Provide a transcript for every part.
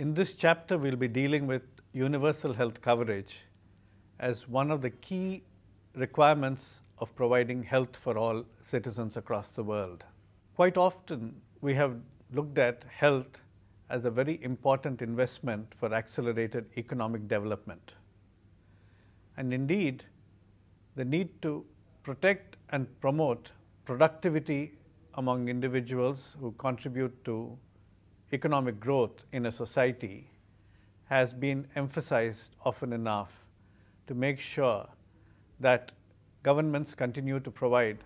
In this chapter, we'll be dealing with universal health coverage as one of the key requirements of providing health for all citizens across the world. Quite often, we have looked at health as a very important investment for accelerated economic development. And indeed, the need to protect and promote productivity among individuals who contribute to economic growth in a society has been emphasized often enough to make sure that governments continue to provide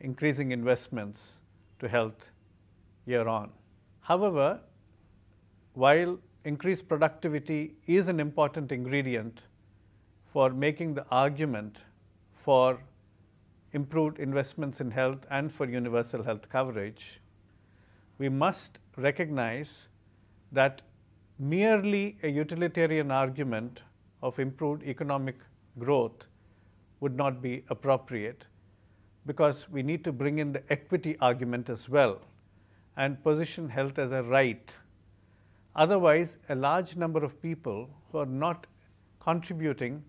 increasing investments to health year on. However, while increased productivity is an important ingredient for making the argument for improved investments in health and for universal health coverage, we must recognize that merely a utilitarian argument of improved economic growth would not be appropriate because we need to bring in the equity argument as well and position health as a right. Otherwise, a large number of people who are not contributing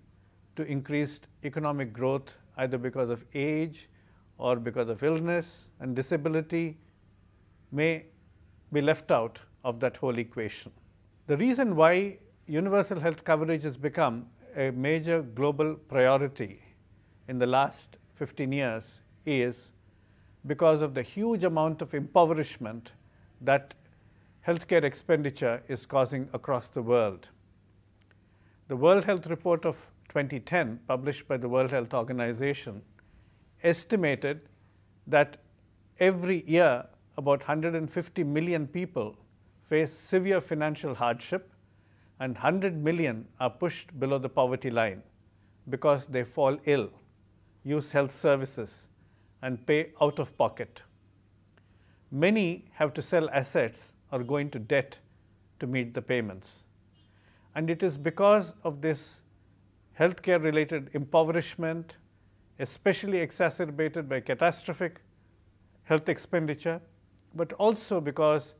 to increased economic growth either because of age or because of illness and disability may be left out of that whole equation. The reason why universal health coverage has become a major global priority in the last 15 years is because of the huge amount of impoverishment that healthcare expenditure is causing across the world. The World Health Report of 2010, published by the World Health Organization, estimated that every year about 150 million people face severe financial hardship and 100 million are pushed below the poverty line because they fall ill, use health services, and pay out of pocket. Many have to sell assets or go into debt to meet the payments. And it is because of this healthcare related impoverishment, especially exacerbated by catastrophic health expenditure, but also because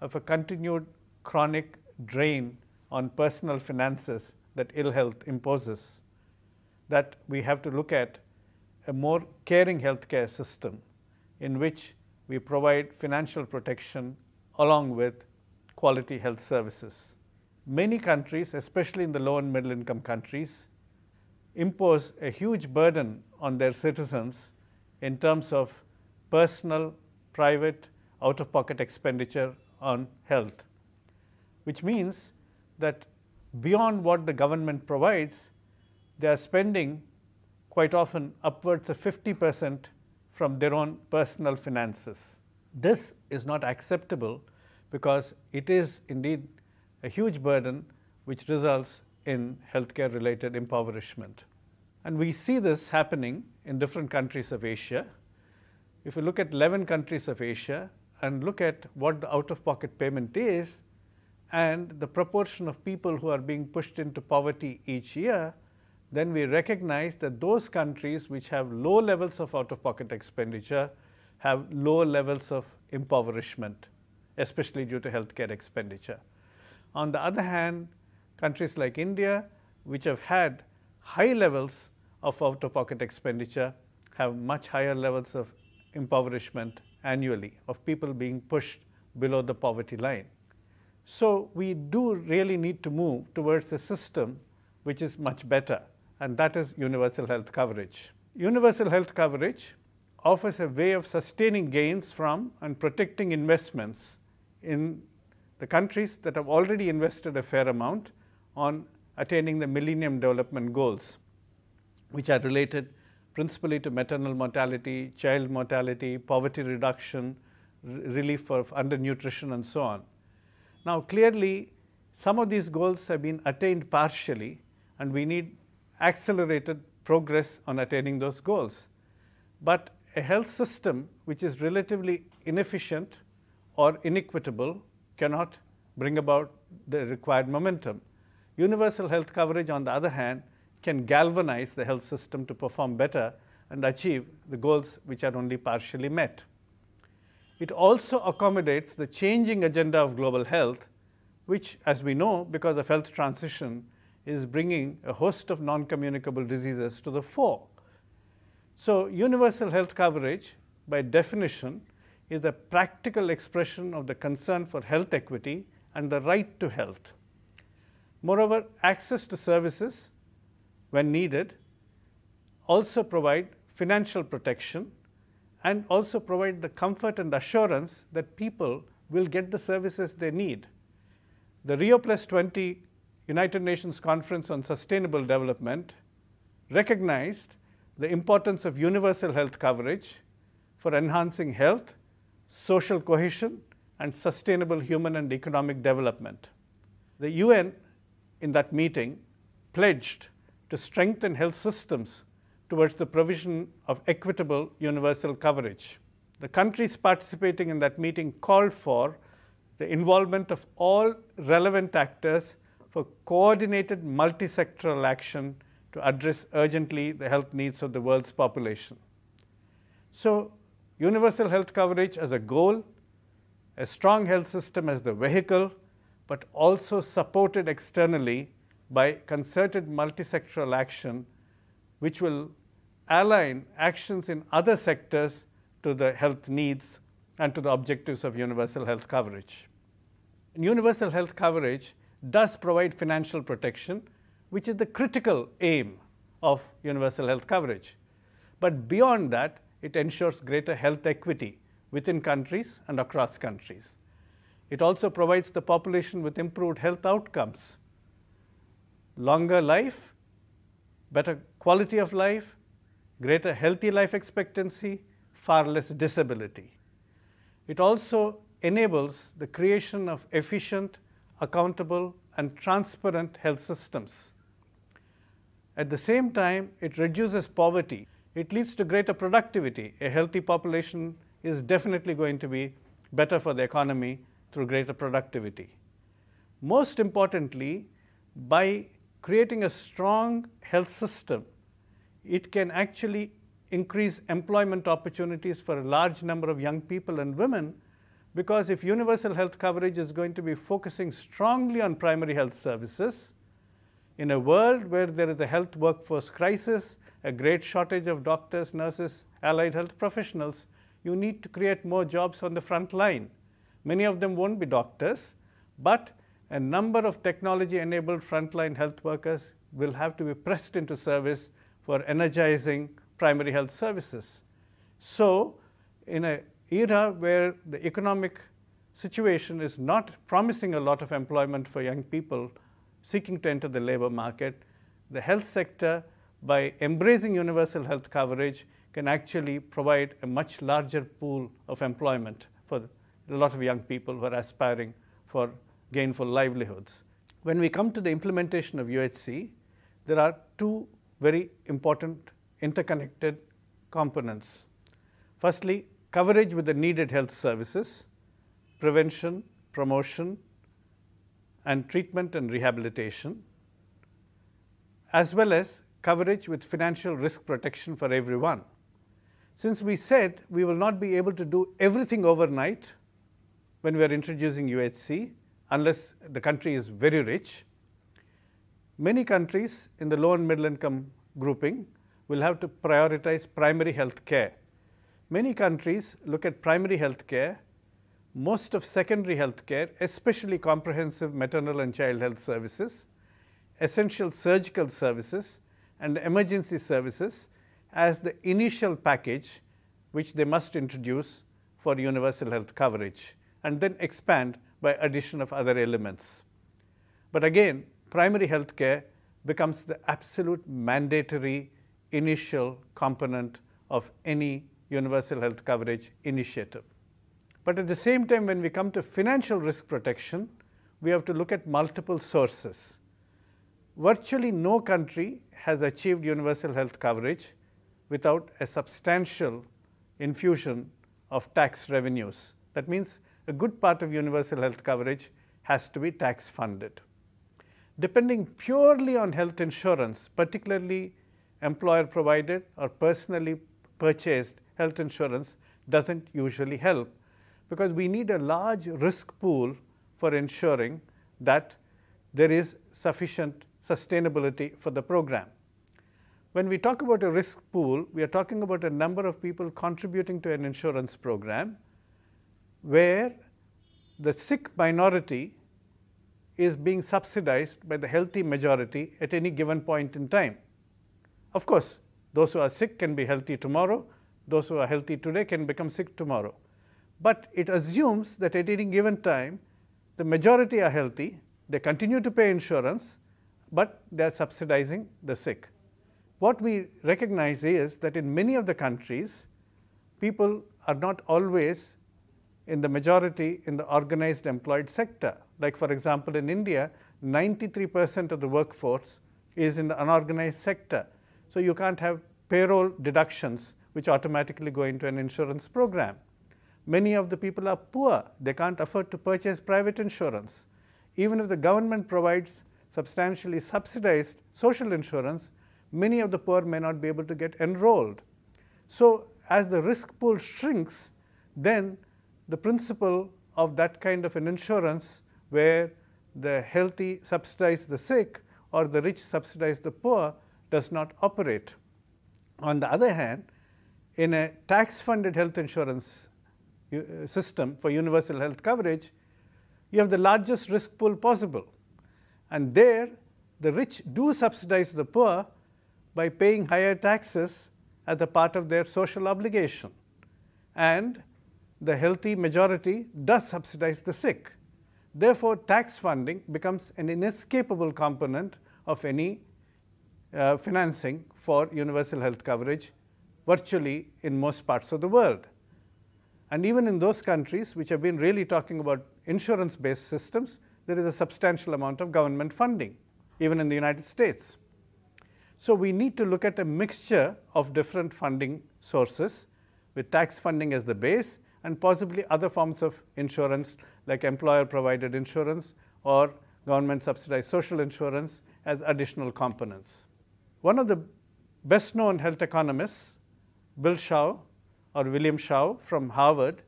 of a continued chronic drain on personal finances that ill health imposes, that we have to look at a more caring healthcare system in which we provide financial protection along with quality health services. Many countries, especially in the low and middle income countries, impose a huge burden on their citizens in terms of personal, private, out of pocket expenditure on health, which means that beyond what the government provides, they are spending quite often upwards of 50 percent from their own personal finances. This is not acceptable because it is indeed a huge burden which results in healthcare related impoverishment. And we see this happening in different countries of Asia. If you look at 11 countries of Asia and look at what the out of pocket payment is and the proportion of people who are being pushed into poverty each year, then we recognize that those countries which have low levels of out of pocket expenditure have low levels of impoverishment, especially due to healthcare expenditure. On the other hand, countries like India, which have had high levels of out of pocket expenditure, have much higher levels of impoverishment annually, of people being pushed below the poverty line. So, we do really need to move towards a system which is much better and that is universal health coverage. Universal health coverage offers a way of sustaining gains from and protecting investments in the countries that have already invested a fair amount on attaining the Millennium Development Goals, which are related principally to maternal mortality, child mortality, poverty reduction, relief of undernutrition and so on. Now, clearly some of these goals have been attained partially and we need accelerated progress on attaining those goals. But a health system which is relatively inefficient or inequitable cannot bring about the required momentum. Universal health coverage on the other hand can galvanize the health system to perform better and achieve the goals which are only partially met. It also accommodates the changing agenda of global health which, as we know, because of health transition, is bringing a host of non communicable diseases to the fore. So, universal health coverage, by definition, is a practical expression of the concern for health equity and the right to health. Moreover, access to services when needed also provide financial protection and also provide the comfort and assurance that people will get the services they need. The Rio Plus 20 United Nations Conference on Sustainable Development recognized the importance of universal health coverage for enhancing health, social cohesion, and sustainable human and economic development. The UN in that meeting pledged to strengthen health systems towards the provision of equitable universal coverage. The countries participating in that meeting called for the involvement of all relevant actors for coordinated multi-sectoral action to address urgently the health needs of the world's population. So, universal health coverage as a goal, a strong health system as the vehicle, but also supported externally by concerted multi-sectoral action, which will align actions in other sectors to the health needs and to the objectives of universal health coverage. And universal health coverage does provide financial protection, which is the critical aim of universal health coverage. But beyond that, it ensures greater health equity within countries and across countries. It also provides the population with improved health outcomes, longer life, better quality of life, greater healthy life expectancy, far less disability. It also enables the creation of efficient, accountable, and transparent health systems. At the same time, it reduces poverty. It leads to greater productivity. A healthy population is definitely going to be better for the economy through greater productivity. Most importantly, by creating a strong health system, it can actually increase employment opportunities for a large number of young people and women because if universal health coverage is going to be focusing strongly on primary health services, in a world where there is a health workforce crisis, a great shortage of doctors, nurses, allied health professionals, you need to create more jobs on the front line. Many of them won't be doctors, but a number of technology enabled frontline health workers will have to be pressed into service for energizing primary health services. So, in an era where the economic situation is not promising a lot of employment for young people seeking to enter the labor market, the health sector, by embracing universal health coverage, can actually provide a much larger pool of employment for a lot of young people who are aspiring for gainful livelihoods. When we come to the implementation of UHC, there are two very important interconnected components. Firstly, coverage with the needed health services, prevention, promotion, and treatment and rehabilitation, as well as coverage with financial risk protection for everyone. Since we said we will not be able to do everything overnight when we are introducing UHC, unless the country is very rich, Many countries in the low and middle income grouping will have to prioritize primary health care. Many countries look at primary health care, most of secondary health care, especially comprehensive maternal and child health services, essential surgical services, and emergency services as the initial package which they must introduce for universal health coverage and then expand by addition of other elements. But again, primary health care becomes the absolute mandatory initial component of any universal health coverage initiative. But at the same time, when we come to financial risk protection, we have to look at multiple sources. Virtually no country has achieved universal health coverage without a substantial infusion of tax revenues. That means a good part of universal health coverage has to be tax funded depending purely on health insurance, particularly employer provided or personally purchased health insurance does not usually help because we need a large risk pool for ensuring that there is sufficient sustainability for the program. When we talk about a risk pool, we are talking about a number of people contributing to an insurance program where the sick minority is being subsidized by the healthy majority at any given point in time. Of course, those who are sick can be healthy tomorrow, those who are healthy today can become sick tomorrow. But it assumes that at any given time, the majority are healthy, they continue to pay insurance, but they are subsidizing the sick. What we recognize is that in many of the countries, people are not always in the majority in the organized employed sector. Like for example, in India, 93 percent of the workforce is in the unorganized sector. So, you can't have payroll deductions which automatically go into an insurance program. Many of the people are poor, they can't afford to purchase private insurance. Even if the government provides substantially subsidized social insurance, many of the poor may not be able to get enrolled. So, as the risk pool shrinks, then the principle of that kind of an insurance where the healthy subsidize the sick or the rich subsidize the poor does not operate. On the other hand, in a tax funded health insurance uh, system for universal health coverage, you have the largest risk pool possible. And there, the rich do subsidize the poor by paying higher taxes as a part of their social obligation. And the healthy majority does subsidize the sick. Therefore, tax funding becomes an inescapable component of any uh, financing for universal health coverage virtually in most parts of the world. And even in those countries which have been really talking about insurance based systems, there is a substantial amount of government funding, even in the United States. So, we need to look at a mixture of different funding sources with tax funding as the base and possibly other forms of insurance like employer provided insurance or government subsidized social insurance as additional components. One of the best known health economists, Bill Hsiao or William Hsiao from Harvard,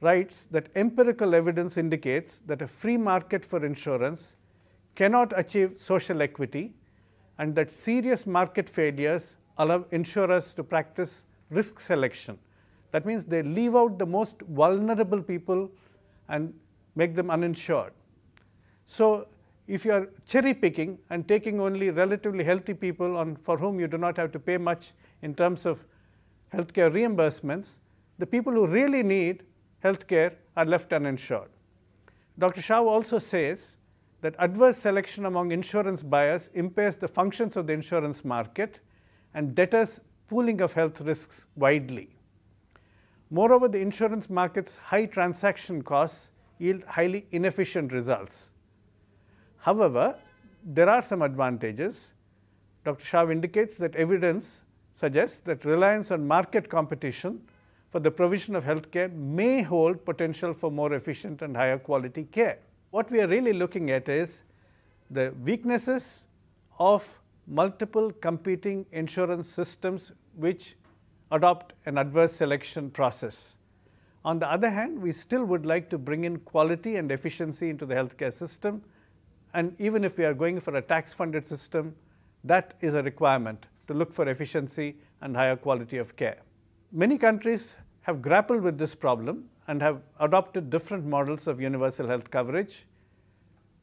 writes that empirical evidence indicates that a free market for insurance cannot achieve social equity and that serious market failures allow insurers to practice risk selection that means they leave out the most vulnerable people and make them uninsured. So, if you are cherry picking and taking only relatively healthy people on for whom you do not have to pay much in terms of healthcare reimbursements, the people who really need healthcare are left uninsured. Dr. Hsiao also says that adverse selection among insurance buyers impairs the functions of the insurance market and deters pooling of health risks widely. Moreover, the insurance market's high transaction costs yield highly inefficient results. However, there are some advantages. Dr. Hsiao indicates that evidence suggests that reliance on market competition for the provision of healthcare may hold potential for more efficient and higher quality care. What we are really looking at is the weaknesses of multiple competing insurance systems which adopt an adverse selection process. On the other hand, we still would like to bring in quality and efficiency into the healthcare system. And even if we are going for a tax funded system, that is a requirement to look for efficiency and higher quality of care. Many countries have grappled with this problem and have adopted different models of universal health coverage,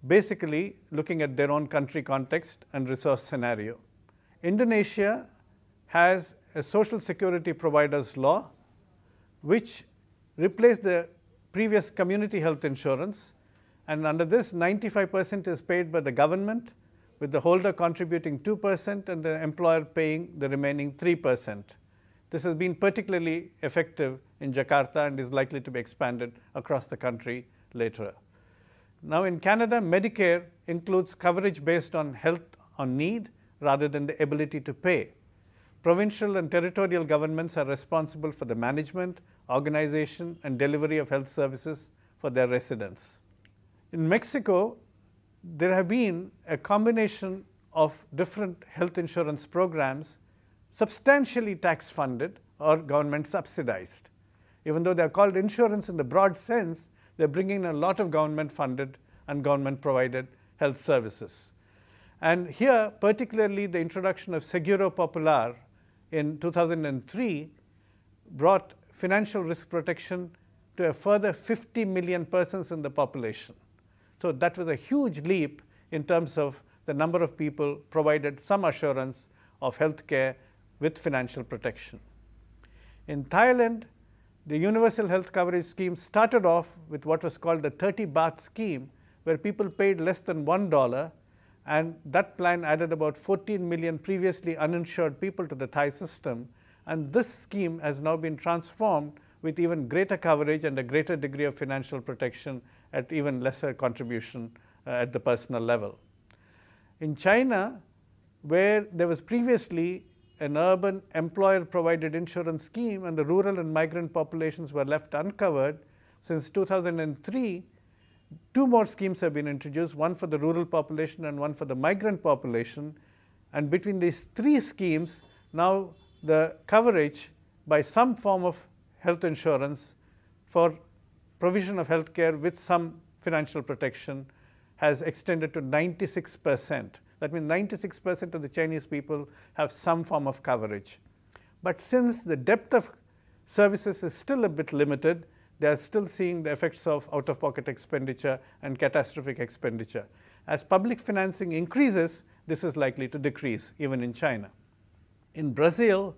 basically looking at their own country context and resource scenario. Indonesia has a social security providers law which replaced the previous community health insurance and under this 95 percent is paid by the government with the holder contributing 2 percent and the employer paying the remaining 3 percent. This has been particularly effective in Jakarta and is likely to be expanded across the country later. Now in Canada, Medicare includes coverage based on health on need rather than the ability to pay. Provincial and territorial governments are responsible for the management, organization and delivery of health services for their residents. In Mexico, there have been a combination of different health insurance programs substantially tax funded or government subsidized. Even though they are called insurance in the broad sense, they are bringing a lot of government funded and government provided health services. And here, particularly the introduction of Seguro Popular in 2003 brought financial risk protection to a further 50 million persons in the population. So that was a huge leap in terms of the number of people provided some assurance of health care with financial protection. In Thailand, the universal health coverage scheme started off with what was called the 30 baht scheme, where people paid less than $1 and that plan added about 14 million previously uninsured people to the Thai system. And this scheme has now been transformed with even greater coverage and a greater degree of financial protection at even lesser contribution uh, at the personal level. In China, where there was previously an urban employer provided insurance scheme and the rural and migrant populations were left uncovered, since 2003, two more schemes have been introduced, one for the rural population and one for the migrant population. And between these three schemes, now the coverage by some form of health insurance for provision of health care with some financial protection has extended to 96 percent. That means 96 percent of the Chinese people have some form of coverage. But since the depth of services is still a bit limited, they are still seeing the effects of out-of-pocket expenditure and catastrophic expenditure. As public financing increases, this is likely to decrease even in China. In Brazil,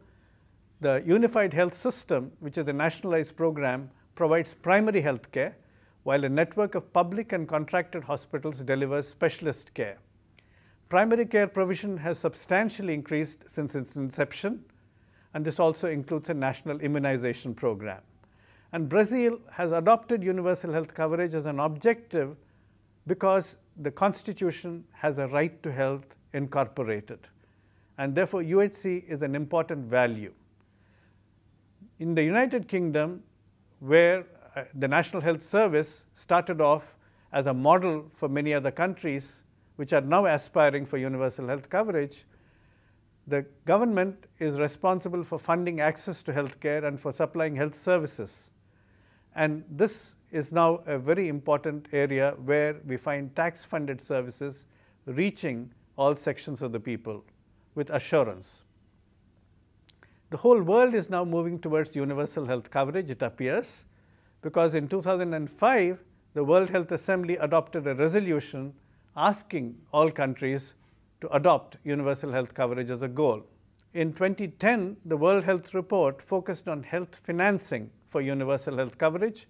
the Unified Health System, which is a nationalized program, provides primary health care, while a network of public and contracted hospitals delivers specialist care. Primary care provision has substantially increased since its inception, and this also includes a national immunization program. And Brazil has adopted universal health coverage as an objective because the constitution has a right to health incorporated. And therefore, UHC is an important value. In the United Kingdom, where uh, the National Health Service started off as a model for many other countries, which are now aspiring for universal health coverage, the government is responsible for funding access to health care and for supplying health services. And this is now a very important area where we find tax funded services reaching all sections of the people with assurance. The whole world is now moving towards universal health coverage, it appears, because in 2005, the World Health Assembly adopted a resolution asking all countries to adopt universal health coverage as a goal. In 2010, the World Health Report focused on health financing for universal health coverage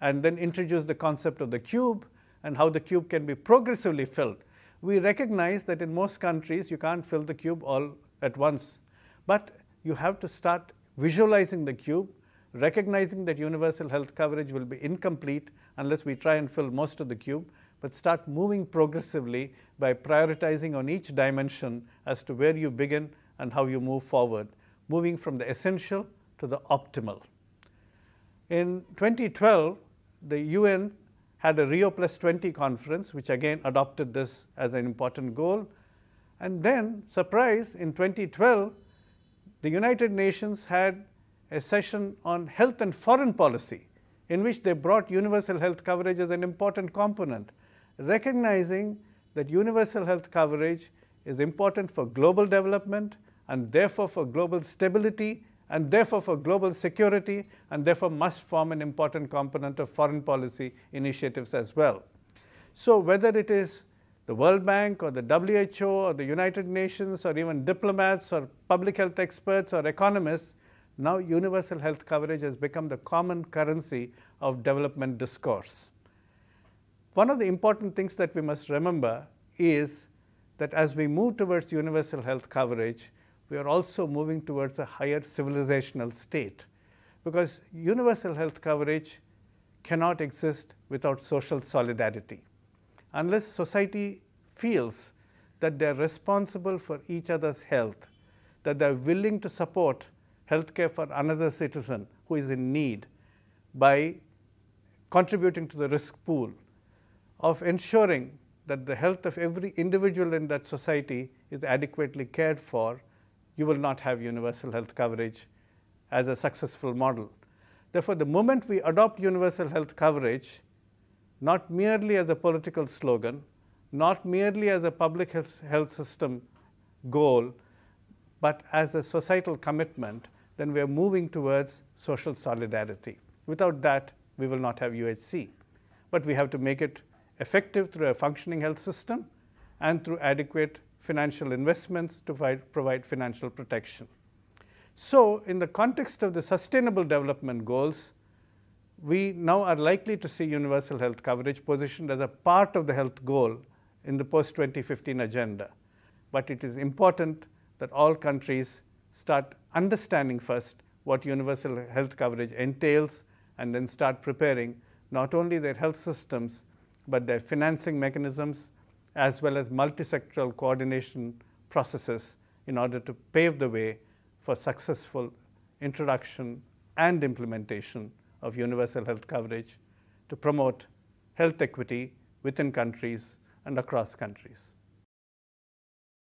and then introduced the concept of the cube and how the cube can be progressively filled. We recognize that in most countries you can't fill the cube all at once, but you have to start visualizing the cube, recognizing that universal health coverage will be incomplete unless we try and fill most of the cube but start moving progressively by prioritizing on each dimension as to where you begin and how you move forward, moving from the essential to the optimal. In 2012, the UN had a Rio Plus 20 conference, which again adopted this as an important goal. And then, surprise, in 2012, the United Nations had a session on health and foreign policy, in which they brought universal health coverage as an important component recognizing that universal health coverage is important for global development and therefore for global stability and therefore for global security and therefore must form an important component of foreign policy initiatives as well. So whether it is the World Bank or the WHO or the United Nations or even diplomats or public health experts or economists, now universal health coverage has become the common currency of development discourse. One of the important things that we must remember is that as we move towards universal health coverage, we are also moving towards a higher civilizational state because universal health coverage cannot exist without social solidarity. Unless society feels that they are responsible for each other's health, that they are willing to support healthcare for another citizen who is in need by contributing to the risk pool, of ensuring that the health of every individual in that society is adequately cared for, you will not have universal health coverage as a successful model. Therefore, the moment we adopt universal health coverage, not merely as a political slogan, not merely as a public health system goal, but as a societal commitment, then we are moving towards social solidarity. Without that, we will not have UHC. But we have to make it effective through a functioning health system and through adequate financial investments to provide financial protection. So, in the context of the sustainable development goals, we now are likely to see universal health coverage positioned as a part of the health goal in the post-2015 agenda. But it is important that all countries start understanding first what universal health coverage entails and then start preparing not only their health systems, but their financing mechanisms as well as multi-sectoral coordination processes in order to pave the way for successful introduction and implementation of universal health coverage to promote health equity within countries and across countries.